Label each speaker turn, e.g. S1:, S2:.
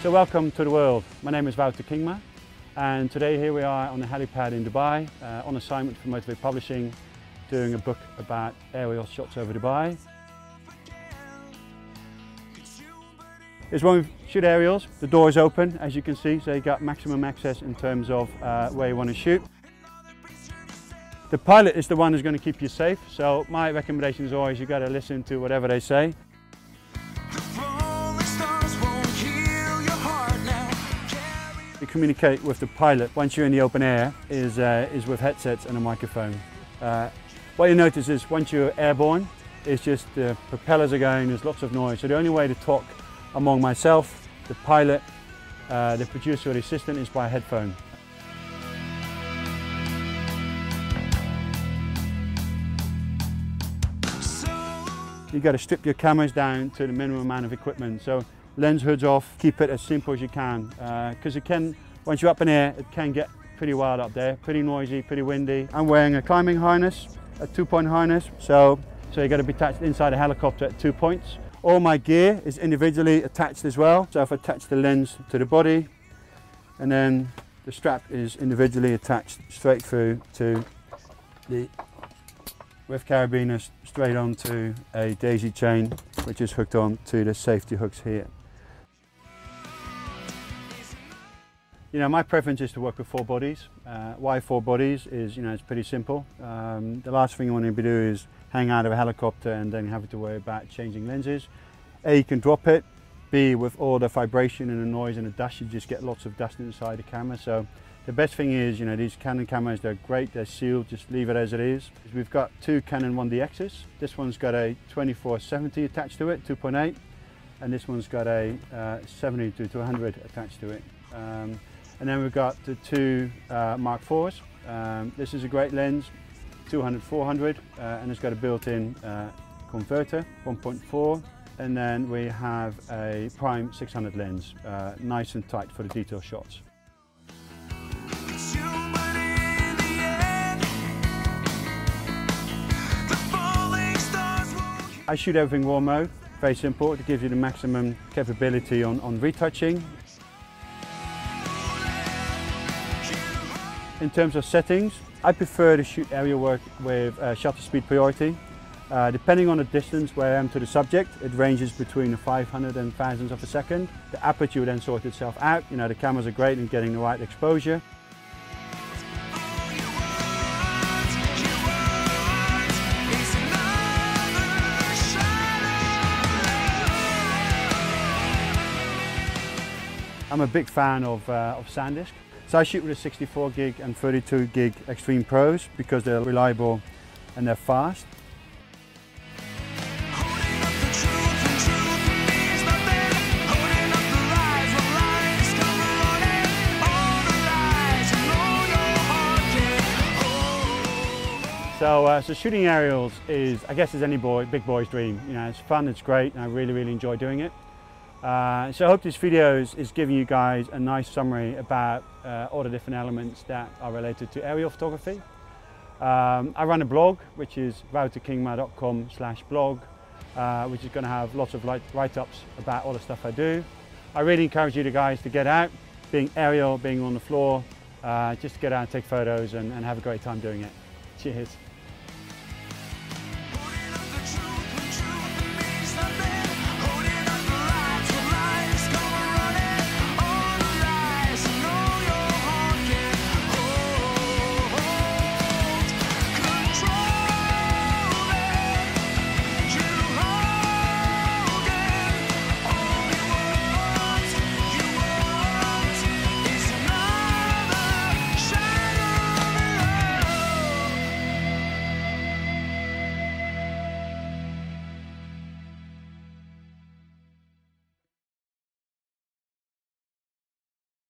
S1: So welcome to the world. My name is Wouter Kingma and today here we are on the helipad in Dubai uh, on assignment for Motivate Publishing doing a book about aerial shots over Dubai. Is when we shoot aerials, the door is open as you can see so you got maximum access in terms of uh, where you want to shoot. The pilot is the one who's going to keep you safe so my recommendation is always you got to listen to whatever they say. You communicate with the pilot once you're in the open air is, uh, is with headsets and a microphone. Uh, what you notice is once you're airborne, it's just the propellers are going, there's lots of noise. So the only way to talk among myself, the pilot, uh, the producer or the assistant is by headphone. You've got to strip your cameras down to the minimum amount of equipment. So lens hoods off, keep it as simple as you can. Because uh, it can, once you're up in air, it can get pretty wild up there, pretty noisy, pretty windy. I'm wearing a climbing harness, a two point harness. So, so you've got to be attached inside a helicopter at two points. All my gear is individually attached as well. So I've attached the lens to the body and then the strap is individually attached straight through to the with carabiners straight onto a daisy chain which is hooked on to the safety hooks here. You know, my preference is to work with four bodies. Uh, why four bodies is, you know, it's pretty simple. Um, the last thing you want to do is hang out of a helicopter and then have to worry about changing lenses. A, you can drop it. B, with all the vibration and the noise and the dust, you just get lots of dust inside the camera. So the best thing is, you know, these Canon cameras, they're great, they're sealed, just leave it as it is. We've got two Canon 1DXs. This one's got a 2470 attached to it, 2.8, and this one's got a uh, 70 to 100 attached to it. Um, and then we've got the two uh, Mark IVs. Um, this is a great lens, 200, 400, uh, and it's got a built-in uh, converter, 1.4. And then we have a prime 600 lens, uh, nice and tight for the detail shots. I shoot everything raw mode, very simple, to give you the maximum capability on, on retouching. In terms of settings, I prefer to shoot aerial work with uh, shutter speed priority. Uh, depending on the distance where I am to the subject, it ranges between 500 and thousands of a second. The aperture then sort itself out. You know, the cameras are great in getting the right exposure. I'm a big fan of, uh, of SanDisk. So I shoot with a 64 gig and 32 gig Extreme Pros because they're reliable and they're fast. So, uh, so shooting aerials is, I guess, is any boy, big boy's dream. You know, it's fun, it's great, and I really, really enjoy doing it. Uh, so I hope this video is, is, giving you guys a nice summary about uh, all the different elements that are related to aerial photography. Um, I run a blog which is wouterkingma.com slash blog uh, which is going to have lots of write-ups about all the stuff I do. I really encourage you guys to get out, being aerial, being on the floor, uh, just get out and take photos and, and have a great time doing it. Cheers.